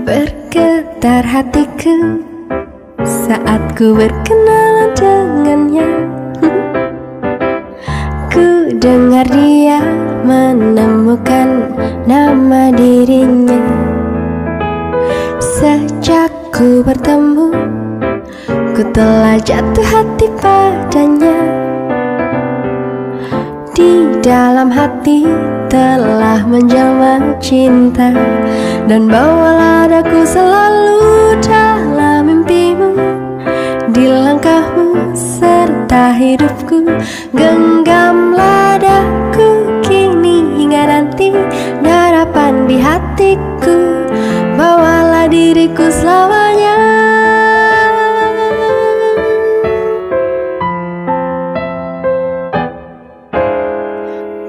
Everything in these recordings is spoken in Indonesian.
Bergetar hatiku saat ku berkenalan dengannya. Ku dengar dia menemukan nama dirinya. Sejak ku bertemu Ku telah jatuh hati padanya Di dalam hati telah menjelma cinta Dan bawalah daku selalu dalam mimpimu. Di langkahmu serta hidupku Genggamlah daku kini hingga nanti. Harapan di hatiku Bawalah diriku selamanya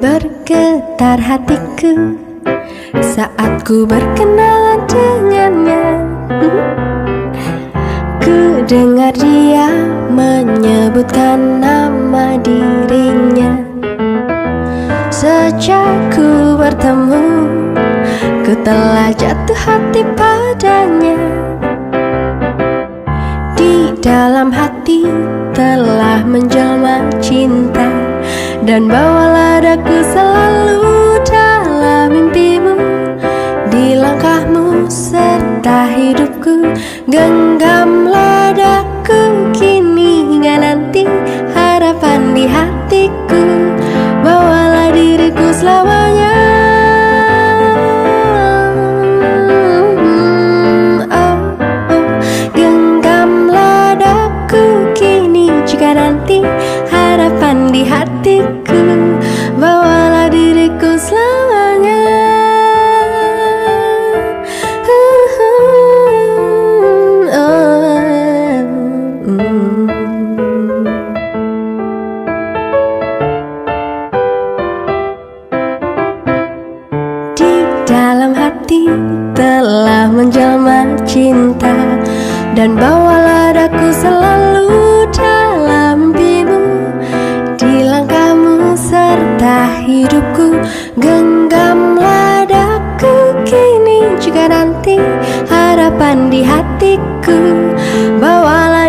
Bergetar hatiku. Saat ku berkenalan dengannya Ku dengar dia menyebutkan nama dirinya. Sejak ku bertemu Ku telah jatuh hati padanya. Di dalam hati telah menjelma cinta dan bawalah daku selalu dalam mimpimu Di langkahmu serta hidupku. Genggamlah daku kini hingga nanti Harapan di hatiku hatiku Bawalah diriku selamanya. Di dalam hati telah menjelma cinta Dan bawalah daku selalu hidupku Genggamlah daku kini Jika nanti harapan di hatiku. Bawalah